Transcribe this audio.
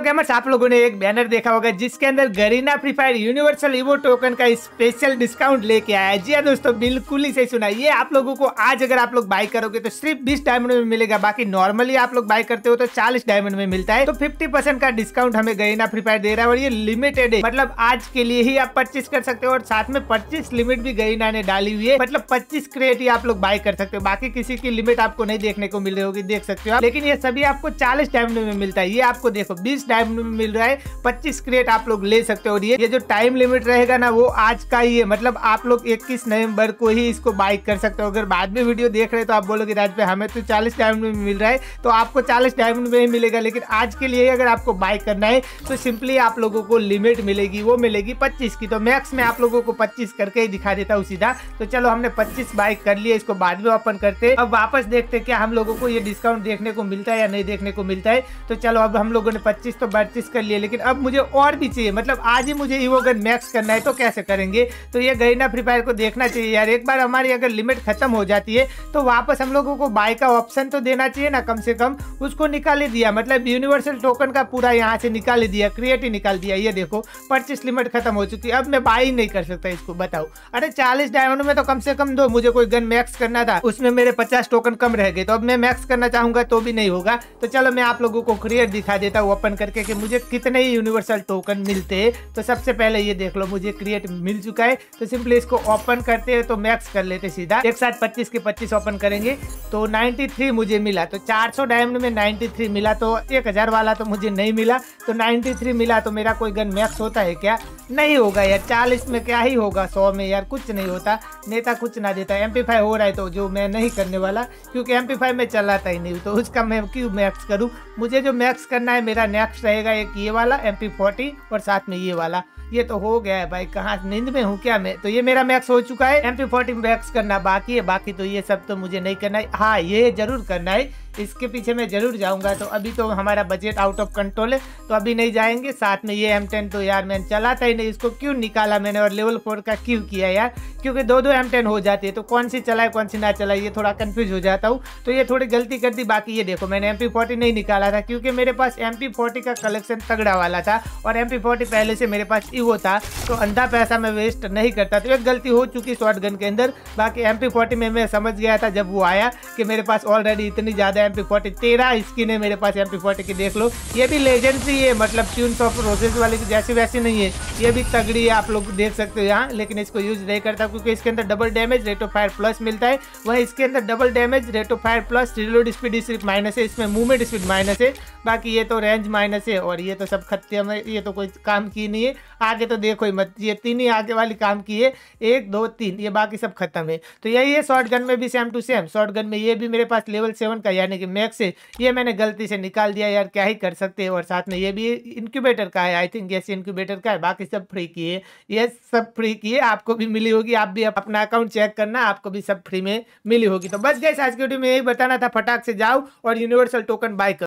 तो गेमर्स आप लोगों ने एक बैनर देखा होगा, जिसके अंदर Garena free fire universal Evo token का स्पेशल डिस्काउंट लेके आया है। जी हाँ दोस्तों, बिल्कुल ही सही सुना ये आप लोगों को आज अगर आप लोग बाय करोगे तो सिर्फ़ बीस डायमंड में मिलेगा, बाकी नॉर्मली आप लोग बाय करते हो तो चालीस डायमंड में मिलता है। तो फिफ्टी का डिस्काउंट हमें गरीना फ्री फायर दे रहा है और ये लिमिटेड है। मतलब आज के लिए ही आप परचेस कर सकते हो और साथ में पच्चीस लिमिट भी गरीना ने डाली हुई है। मतलब पच्चीस क्रेट ही आप लोग बाय कर सकते हो। बाकी किसी की लिमिट आपको नहीं देखने को मिल रही होगी, देख सकते हो लेकिन ये सभी आपको चालीस डायमंड में मिलता है। ये आपको देखो, बीस डायमंड में मिल रहा है। पच्चीस क्रेट आप लोग ले सकते हो। और ये ये जो टाइम लिमिट रहेगा ना, वो आज का ही है। मतलब आप लोग इक्कीस नवंबर को ही इसको बाई कर सकते हो। अगर बाद में वीडियो देख रहे तो आप बोलोगे, राज भाई, हमें तो चालीस डायमंड में मिल रहा है। तो आपको चालीस डायमंड में ही मिलेगा। लेकिन आज के लिए अगर आपको बाई करना है तो सिंपली आप लोगों को लिमिट मिलेगी, वो मिलेगी पच्चीस की। तो मैक्स में आप लोगों को पच्चीस करके ही दिखा देता हूँ सीधा। तो चलो, हमने पच्चीस बाई कर लिया इसको बाद में ओपन करते अब वापस देखते क्या हम लोगों को ये डिस्काउंट देखने को मिलता है या नहीं देखने को मिलता है। तो चलो, अब हम लोगों ने पच्चीस तो पच्चीस कर लिए, लेकिन अब मुझे और भी चाहिए। मतलब आज ही मुझे ईवोगन मैक्स करना है तो कैसे करेंगे? तो ये गरीना फ्री फायर को देखना चाहिए यार। एक बार हमारी अगर लिमिट खत्म हो जाती है तो वापस हम लोगों को बाय का ऑप्शन तो देना चाहिए ना, कम से कम उसको निकाल ही दिया। मतलब यूनिवर्सल टोकन का पूरा यहाँ से निकाल ही दिया क्रिएट ही निकाल दिया। ये देखो परचेस लिमिट खत्म हो चुकी है। अब मैं बाई नहीं कर सकता इसको, बताओ। अरे चालीस डायमंड में तो कम से कम दो, मुझे कोई गन मैक्स करना था। उसमें मेरे पचास टोकन कम रह गए तो अब मैं मैक्स करना चाहूँगा तो भी नहीं होगा। तो चलो मैं आप लोगों को क्रिएट दिखा देता हूँ ओपन करके कि मुझे कितने ही यूनिवर्सल टोकन मिलते हैं। तो सबसे पहले ये देख लो, मुझे क्रिएट मिल चुका है। तो सिंपली इसको ओपन करते हैं तो मैक्स कर लेते सीधा। एक साथ 25 के 25 ओपन करेंगे। तो 93 मुझे मिला। तो 400 डायमंड में 93 मिला। तो 1000 वाला तो मुझे नहीं मिला। तो 93 मिला। तो मेरा कोई गन मैक्स होता है क्या? नहीं होगा यार। चालीस में क्या ही होगा? सौ में यार कुछ नहीं होता। नेता कुछ ना देता। एम हो रहा है तो जो मैं नहीं करने वाला, क्योंकि एम में चलाता ही नहीं। तो उसका मैं क्यों मैक्स करूँ? मुझे जो मैक्स करना है, मेरा नेक्स्ट रहेगा एक ये वाला एम पी और साथ में ये वाला। ये तो हो गया है भाई, कहाँ नींद में हूँ क्या मैं? तो ये मेरा मैक्स हो चुका है एम पी फोर्टी मैक्स करना बाकी है, बाकी तो ये सब तो मुझे नहीं करना है। हाँ ये ज़रूर करना है। इसके पीछे मैं ज़रूर जाऊँगा। तो अभी तो हमारा बजट आउट ऑफ़ कंट्रोल है। तो अभी नहीं जाएँगे। साथ में ये एम टेन तो यार मैंने चलाता ही नहीं। इसको क्यों निकाला मैंने? और लेवल फोर का क्यों किया यार? क्योंकि दो दो एम टेन हो जाती है। तो कौन सी चलाए, कौन सी ना चलाए ये थोड़ा कन्फ्यूज़ हो जाता हूँ। तो ये थोड़ी गलती कर दी। बाकी ये देखो, मैंने एम पी फोर्टी नहीं निकाला था। क्योंकि मेरे पास एम पी फोर्टी का कलेक्शन तगड़ा वाला था। और एम पी फोर्टी पहले से मेरे पास ईवो था। तो अंधा पैसा मैं वेस्ट नहीं करता। तो एक गलती हो चुकी शॉर्ट गन के अंदर। बाकी एम पी फोर्टी में मैं समझ गया था जब वो आया कि मेरे पास ऑलरेडी इतनी ज़्यादा एम पी फोर्टी तेरह स्किन है मेरे पास एम पी फोर्टी की देख लो। ये भी लेजेंडरी है मतलब ट्यून्स ऑफ़ वाले की जैसी वैसी नहीं है। ये भी तगड़ी है, आप लोग देख सकते हो यहाँ, लेकिन इसको यूज़ नहीं करता क्योंकि इसके अंदर double damage rate of fire plus मिलता है। वहीं इसके अंदर double damage rate of fire plus reload speed सिर्फ़ माइनस है, इसमें मूवमेंट स्पीड माइनस है। बाकी ये तो रेंज माइनस है, और ये तो सब खत्म है ये तो कोई काम की नहीं है। आगे तो देखो ही मत, ये तीन ही आगे वाली काम की है। एक, दो, तीन, ये बाकी सब खत्म है। तो यही है शॉर्ट गन में भी same to same short gun में ये भी मेरे पास लेवल सेवन का, यानी कि मैक्स से, ये मैंने गलती से निकाल दिया यार, क्या ही कर सकते हैं? और साथ में ये भी इंक्यूबेटर का है आई थिंक ये इंक्यूबेटर का है, बाकी सब फ्री की है। ये सब फ्री की है, आपको भी मिली होगी, आप भी अपना अकाउंट चेक करना, आपको भी सब फ्री में मिली होगी। तो बस गए आज की वीडियो में यही बताना था, फटाक से जाओ और यूनिवर्सल टोकन बाय